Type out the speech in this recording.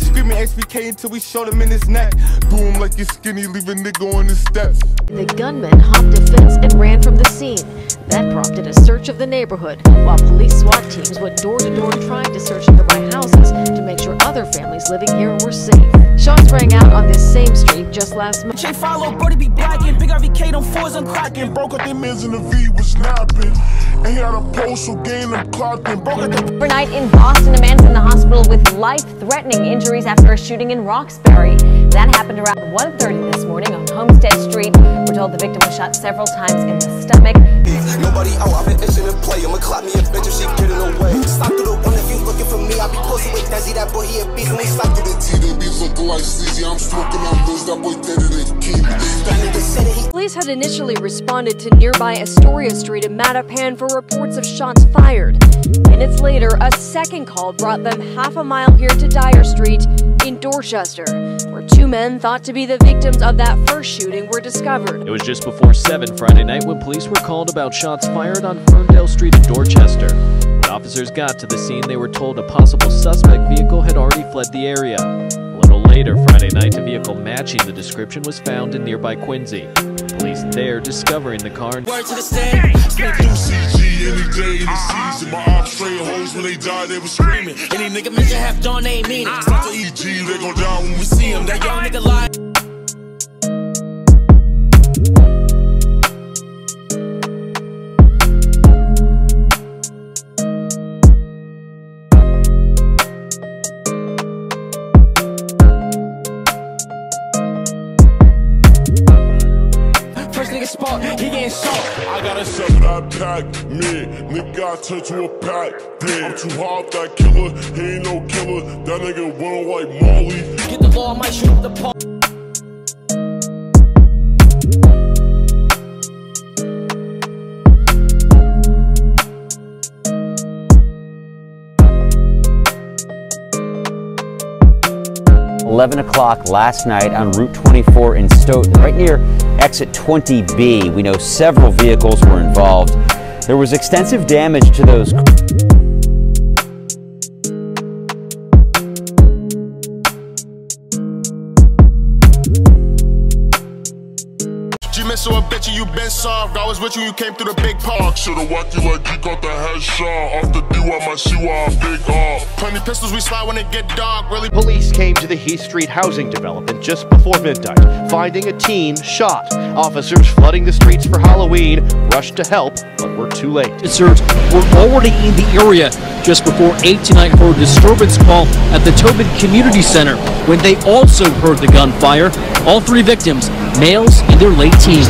Screaming HBK until we showed him in his neck. Do him like you're skinny, leave a nigga on his steps. The gunman hopped a fence and ran from the scene. That prompted a search of the neighborhood, while police SWAT teams went door to door trying to search nearby houses to make sure other families living here were safe. Shots rang out on this same street just last month. Che follow, Brody be blacking. Big RVK, them fours I'm cracking. Broke up them ends in the V was napping. And he had a pulse, so gain them clocking. Broke Overnight in Boston, a man's in the hospital with life-threatening injuries after a shooting in Roxbury. That happened around 1.30 this morning on Homestead Street. We're told the victim was shot several times in the stomach. Nobody out, I've been itching to play. I'ma clap me a bitch if she getting away. Stop to the one if you looking for me. I be posted with Desi, that boy, he a beast. And we slap to the T, they be looking like CZ. I'm smoking Police had initially responded to nearby Astoria Street in Mattapan for reports of shots fired. Minutes later, a second call brought them half a mile here to Dyer Street in Dorchester, where two men thought to be the victims of that first shooting were discovered. It was just before 7 Friday night when police were called about shots fired on Ferndale Street in Dorchester. When officers got to the scene, they were told a possible suspect vehicle had already fled the area. A little later Friday night, a vehicle matching the description was found in nearby Quincy. Police there discovering the car word to the stand. Snake New CG any day, any season. My ops straight hoes when they die, they was screaming. Any nigga mention half done, they ain't mean it. Stop the EG, they gon' die when we see See him, that young nigga lie. nigga he getting shot. I got a seven I pack, me, nigga, I turn to a pack. Damn, I'm too hard that killer, he ain't no killer. That nigga run like Molly. Get the law, I might shoot the pop. 11 o'clock last night on Route 24 in Stoughton, right near exit 20B. We know several vehicles were involved. There was extensive damage to those. So I bet you you been soft. I was with you, you came through the big park. Should've whacked you like you got the headshot. Off the do I might see why I'm big off. Plenty pistols, we slide when it get dark. Really Police came to the Heath Street housing development just before midnight, finding a teen shot. Officers flooding the streets for Halloween rushed to help, but were too late. Officers were already in the area just before 8 tonight for a disturbance call at the Tobin Community Center when they also heard the gunfire. All three victims, males in their late teens.